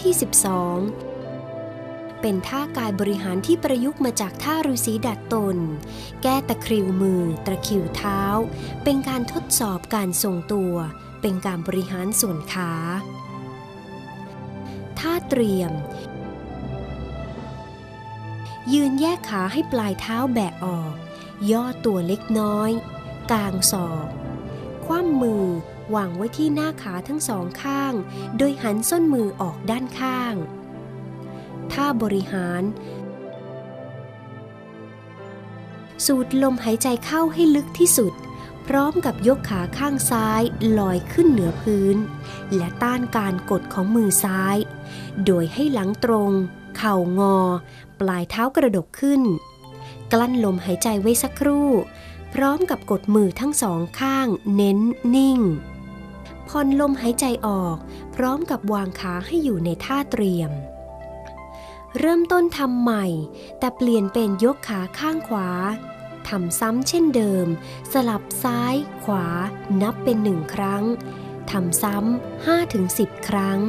ที่ 12 เป็นท่ากายบริหารที่ประยุกต์มาจากท่าฤาษีดัดตน แก้ตะคริวมือ ตะคริวเท้า เป็นการทดสอบการทรงตัว เป็นการบริหารส่วนขา ท่าเตรียม ยืนแยกขาให้ปลายเท้าแบะออก ย่อตัวเล็กน้อยกางศอก คว่ำมือวางไว้ที่หน้าขาทั้งสองข้าง โดยหันส้นมือออกด้านข้าง ท่าบริหาร สูดลมหายใจเข้าให้ลึกที่สุด พร้อมกับยกขาข้างซ้ายลอยขึ้นเหนือพื้น และต้านการกดของมือซ้าย โดยให้หลังตรง เข่างอ ปลายเท้ากระดกขึ้น กลั้นลมหายใจไว้สักครู่ พร้อมกับกดมือทั้งสองข้าง เน้นนิ่งผ่อนลมหายใจออก พร้อมกับวางขาให้อยู่ในท่าเตรียม เริ่มต้นทำใหม่ แต่เปลี่ยนเป็นยกขาข้างขวาทำซ้ำเช่นเดิม สลับซ้าย ขวา นับเป็นหนึ่งครั้งทำซ้ำห้าถึงสิบครั้ง